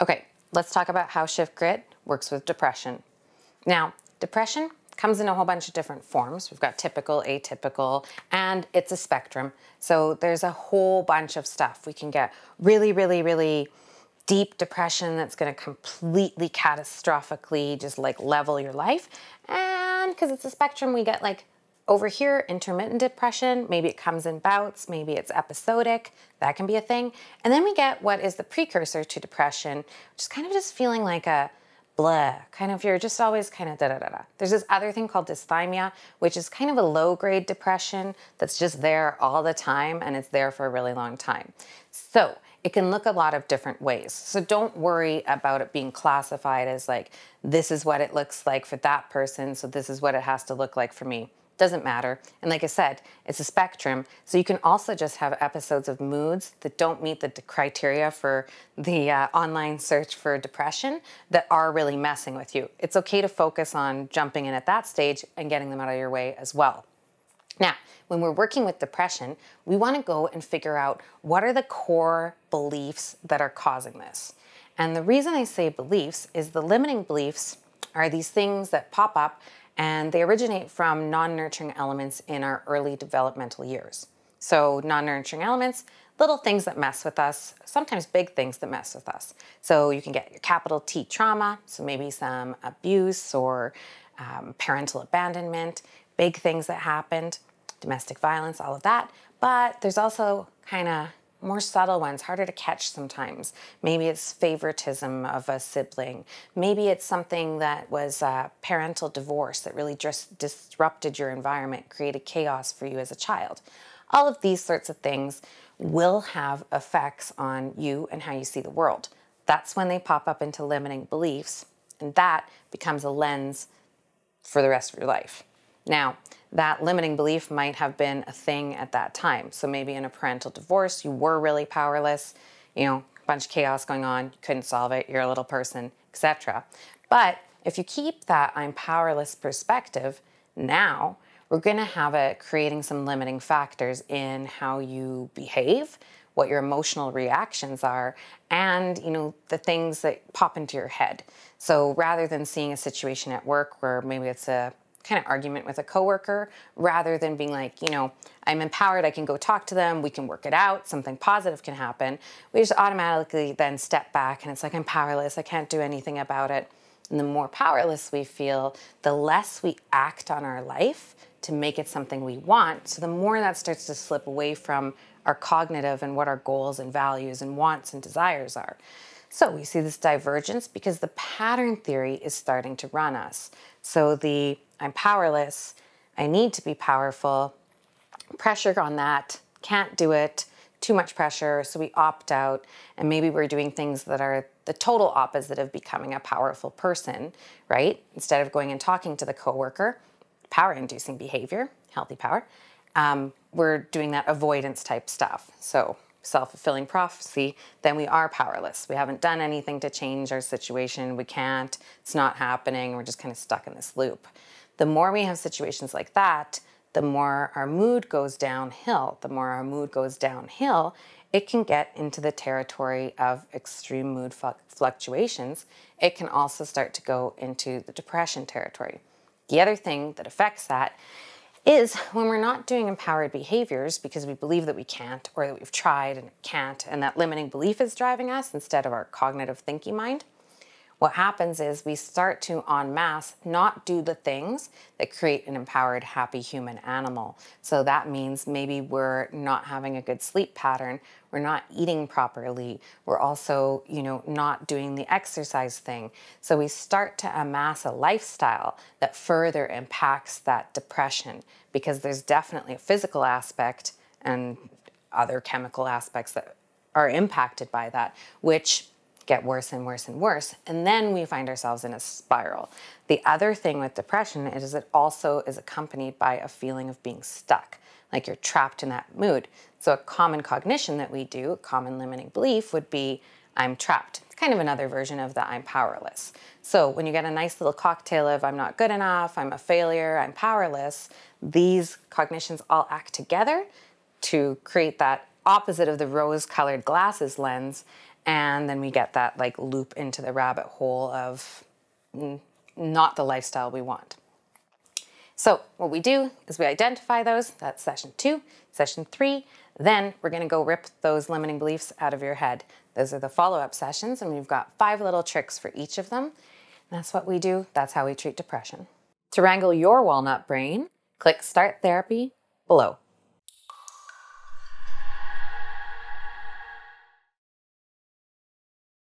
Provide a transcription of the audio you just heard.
Okay, let's talk about how Shift Grit works with depression. Now, depression comes in a whole bunch of different forms. We've got typical, atypical, and it's a spectrum. So there's a whole bunch of stuff. We can get really, really, really deep depression that's going to completely catastrophically just like level your life. And because it's a spectrum, we get like over here, intermittent depression, maybe it comes in bouts, maybe it's episodic, that can be a thing. And then we get what is the precursor to depression, which is kind of just feeling like a blah, kind of you're just always kind of da da da da. There's this other thing called dysthymia, which is kind of a low grade depression that's just there all the time and it's there for a really long time. So it can look a lot of different ways. So don't worry about it being classified as like, this is what it looks like for that person, so this is what it has to look like for me doesn't matter. And like I said, it's a spectrum. So you can also just have episodes of moods that don't meet the criteria for the uh, online search for depression that are really messing with you. It's okay to focus on jumping in at that stage and getting them out of your way as well. Now, when we're working with depression, we want to go and figure out what are the core beliefs that are causing this. And the reason I say beliefs is the limiting beliefs are these things that pop up and they originate from non nurturing elements in our early developmental years. So, non nurturing elements, little things that mess with us, sometimes big things that mess with us. So, you can get your capital T trauma, so maybe some abuse or um, parental abandonment, big things that happened, domestic violence, all of that. But there's also kind of more subtle ones, harder to catch sometimes. Maybe it's favoritism of a sibling. Maybe it's something that was a parental divorce that really just disrupted your environment, created chaos for you as a child. All of these sorts of things will have effects on you and how you see the world. That's when they pop up into limiting beliefs, and that becomes a lens for the rest of your life. Now, that limiting belief might have been a thing at that time. So maybe in a parental divorce, you were really powerless, you know, a bunch of chaos going on, you couldn't solve it, you're a little person, etc. But if you keep that I'm powerless perspective, now we're going to have it creating some limiting factors in how you behave, what your emotional reactions are, and you know the things that pop into your head. So rather than seeing a situation at work where maybe it's a kind of argument with a coworker rather than being like, you know, I'm empowered, I can go talk to them, we can work it out, something positive can happen. We just automatically then step back and it's like, I'm powerless, I can't do anything about it. And the more powerless we feel, the less we act on our life to make it something we want. So the more that starts to slip away from our cognitive and what our goals and values and wants and desires are. So we see this divergence because the pattern theory is starting to run us. So the I'm powerless, I need to be powerful, pressure on that, can't do it, too much pressure, so we opt out, and maybe we're doing things that are the total opposite of becoming a powerful person, right? Instead of going and talking to the coworker, power inducing behavior, healthy power, um, we're doing that avoidance type stuff. So self fulfilling prophecy, then we are powerless. We haven't done anything to change our situation. We can't. It's not happening. We're just kind of stuck in this loop. The more we have situations like that, the more our mood goes downhill. The more our mood goes downhill, it can get into the territory of extreme mood fluctuations. It can also start to go into the depression territory. The other thing that affects that is when we're not doing empowered behaviors because we believe that we can't or that we've tried and can't, and that limiting belief is driving us instead of our cognitive thinking mind. What happens is we start to, en masse, not do the things that create an empowered, happy human animal. So that means maybe we're not having a good sleep pattern, we're not eating properly, we're also, you know, not doing the exercise thing. So we start to amass a lifestyle that further impacts that depression because there's definitely a physical aspect and other chemical aspects that are impacted by that, which get worse and worse and worse. And then we find ourselves in a spiral. The other thing with depression is it also is accompanied by a feeling of being stuck, like you're trapped in that mood. So, a common cognition that we do, a common limiting belief would be, I'm trapped. It's kind of another version of the I'm powerless. So, when you get a nice little cocktail of I'm not good enough, I'm a failure, I'm powerless, these cognitions all act together to create that opposite of the rose colored glasses lens And then we get that like loop into the rabbit hole of not the lifestyle we want. So what we do is we identify those, that's session two. Session three, then we're gonna go rip those limiting beliefs out of your head. Those are the follow-up sessions and we've got five little tricks for each of them. That's what we do, that's how we treat depression. To wrangle your walnut brain, click Start Therapy below.